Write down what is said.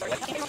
Yeah.